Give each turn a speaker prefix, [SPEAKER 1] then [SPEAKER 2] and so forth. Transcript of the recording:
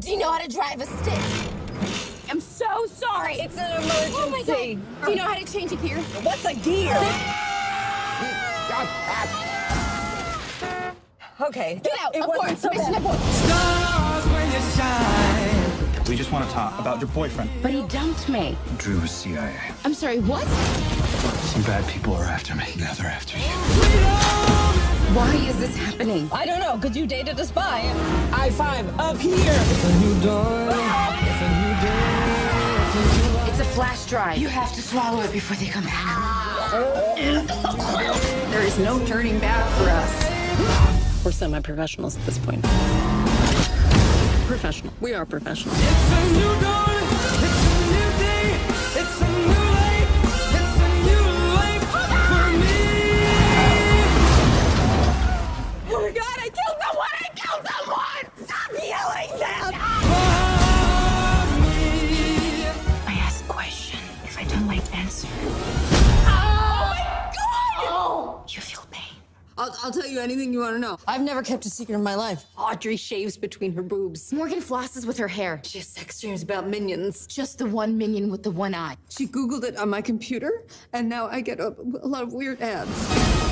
[SPEAKER 1] Do you know how to drive a stick?
[SPEAKER 2] I'm so sorry.
[SPEAKER 3] It's an emergency.
[SPEAKER 1] Oh my god. Do you know how to change a gear?
[SPEAKER 3] What's a gear? okay.
[SPEAKER 1] Get out.
[SPEAKER 3] It
[SPEAKER 1] abort.
[SPEAKER 3] wasn't so
[SPEAKER 1] Mission
[SPEAKER 3] bad.
[SPEAKER 1] abort.
[SPEAKER 4] Stars when you shine. We just want to talk about your boyfriend.
[SPEAKER 2] But he dumped me.
[SPEAKER 5] Drew was CIA.
[SPEAKER 1] I'm sorry, what?
[SPEAKER 5] Some bad people are after me. Now they're after you.
[SPEAKER 2] Why is this happening?
[SPEAKER 3] I don't know, because you dated a spy.
[SPEAKER 4] I five up here. It's a new dawn. It's a new day.
[SPEAKER 2] It's a flash drive.
[SPEAKER 1] You have to swallow it before they come back.
[SPEAKER 2] There is no turning back for us.
[SPEAKER 6] We're semi-professionals at this point. Professional. We are professional.
[SPEAKER 3] My god, I killed someone! I killed someone! Stop yelling that!
[SPEAKER 4] For.
[SPEAKER 1] I ask a question. If I don't like answer,
[SPEAKER 3] Oh my god! Oh.
[SPEAKER 1] you feel pain.
[SPEAKER 6] I'll, I'll tell you anything you want to know. I've never kept a secret in my life. Audrey shaves between her boobs.
[SPEAKER 1] Morgan flosses with her hair.
[SPEAKER 6] She has sex dreams about minions.
[SPEAKER 1] Just the one minion with the one eye.
[SPEAKER 6] She Googled it on my computer, and now I get a, a lot of weird ads.